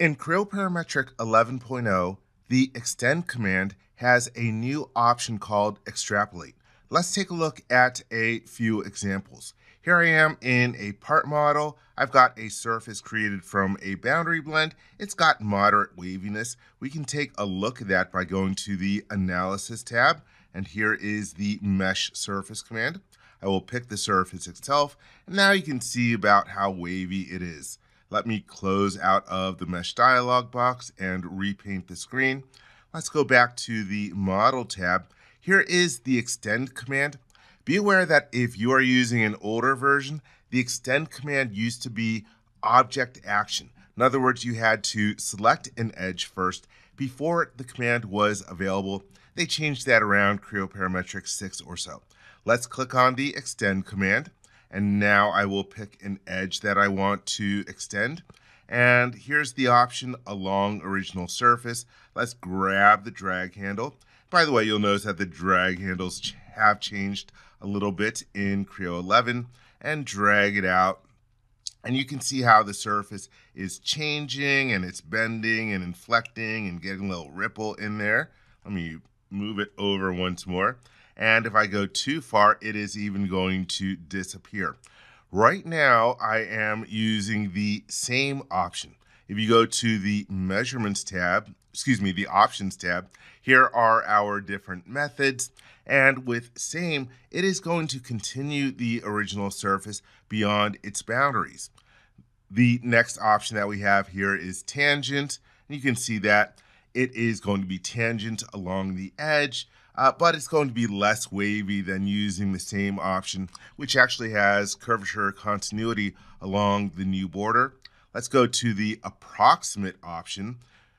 In Creo Parametric 11.0, the extend command has a new option called extrapolate. Let's take a look at a few examples. Here I am in a part model. I've got a surface created from a boundary blend. It's got moderate waviness. We can take a look at that by going to the Analysis tab, and here is the Mesh Surface command. I will pick the surface itself, and now you can see about how wavy it is. Let me close out of the Mesh dialog box and repaint the screen. Let's go back to the Model tab. Here is the Extend command. Be aware that if you are using an older version, the extend command used to be object action. In other words, you had to select an edge first before the command was available. They changed that around Creo Parametric 6 or so. Let's click on the extend command. And now I will pick an edge that I want to extend. And here's the option along original surface. Let's grab the drag handle. By the way, you'll notice that the drag handles have changed a little bit in Creo 11 and drag it out. And you can see how the surface is changing and it's bending and inflecting and getting a little ripple in there. Let me move it over once more. And if I go too far, it is even going to disappear. Right now, I am using the same option. If you go to the Measurements tab, excuse me, the Options tab, here are our different methods. And with same, it is going to continue the original surface beyond its boundaries. The next option that we have here is tangent. And you can see that it is going to be tangent along the edge, uh, but it's going to be less wavy than using the same option, which actually has curvature continuity along the new border. Let's go to the approximate option.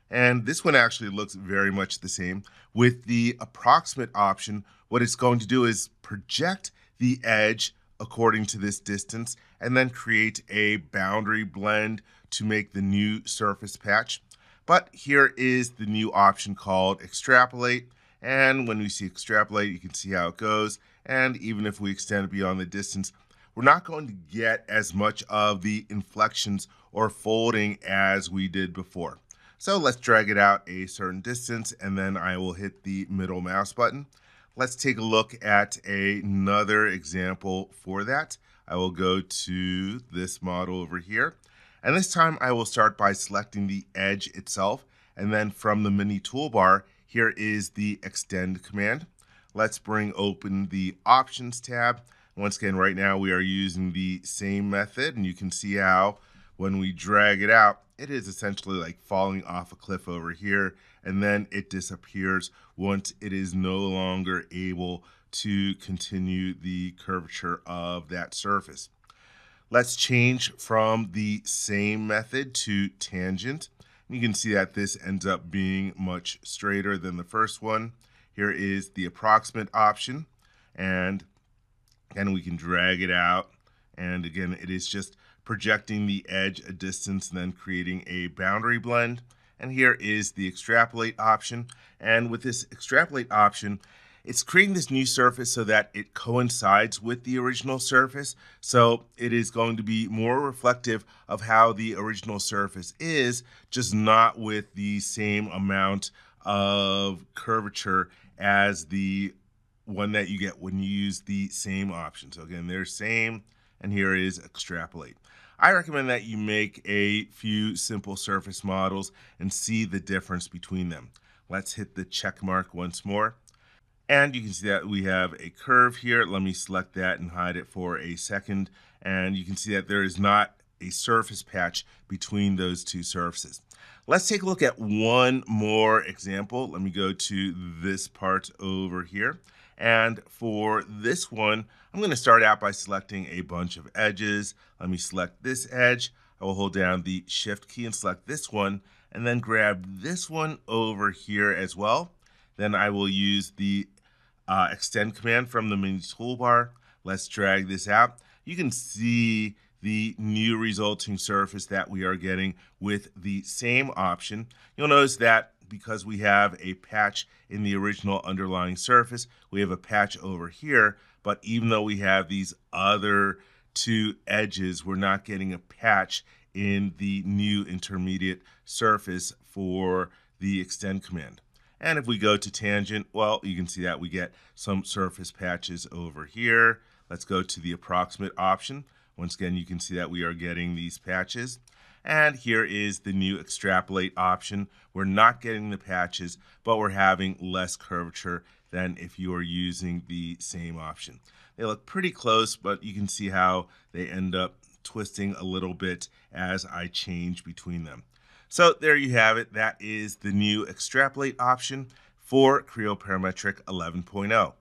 And this one actually looks very much the same. With the approximate option, what it's going to do is project the edge according to this distance and then create a boundary blend to make the new surface patch. But here is the new option called extrapolate. And when we see extrapolate, you can see how it goes. And even if we extend beyond the distance, we're not going to get as much of the inflections or folding as we did before. So let's drag it out a certain distance and then I will hit the middle mouse button. Let's take a look at another example for that. I will go to this model over here. And this time I will start by selecting the edge itself. And then from the mini toolbar, here is the extend command. Let's bring open the options tab. Once again, right now we are using the same method and you can see how when we drag it out, it is essentially like falling off a cliff over here, and then it disappears once it is no longer able to continue the curvature of that surface. Let's change from the same method to tangent. You can see that this ends up being much straighter than the first one. Here is the approximate option, and and we can drag it out. And again, it is just projecting the edge a distance and then creating a boundary blend. And here is the extrapolate option. And with this extrapolate option, it's creating this new surface so that it coincides with the original surface. So it is going to be more reflective of how the original surface is, just not with the same amount of curvature as the one that you get when you use the same option. So again, they're same, and here is extrapolate. I recommend that you make a few simple surface models and see the difference between them. Let's hit the check mark once more. And you can see that we have a curve here. Let me select that and hide it for a second. And you can see that there is not a surface patch between those two surfaces. Let's take a look at one more example. Let me go to this part over here. And for this one, I'm going to start out by selecting a bunch of edges. Let me select this edge. I will hold down the shift key and select this one and then grab this one over here as well. Then I will use the uh, extend command from the mini toolbar. Let's drag this out. You can see the new resulting surface that we are getting with the same option. You'll notice that because we have a patch in the original underlying surface. We have a patch over here, but even though we have these other two edges, we're not getting a patch in the new intermediate surface for the extend command. And if we go to tangent, well, you can see that we get some surface patches over here. Let's go to the approximate option. Once again, you can see that we are getting these patches. And here is the new extrapolate option. We're not getting the patches, but we're having less curvature than if you are using the same option. They look pretty close, but you can see how they end up twisting a little bit as I change between them. So there you have it. That is the new extrapolate option for Creo Parametric 11.0.